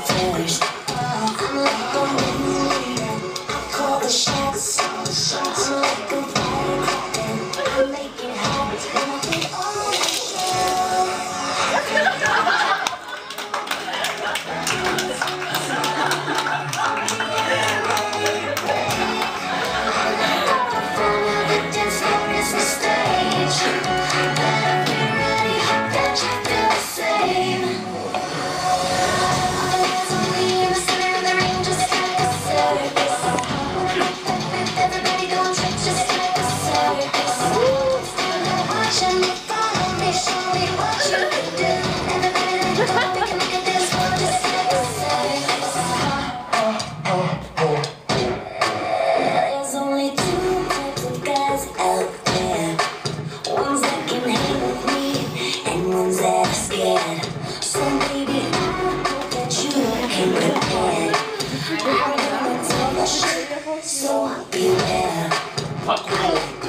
forest. さあこの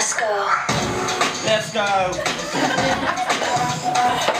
Let's go. Let's go.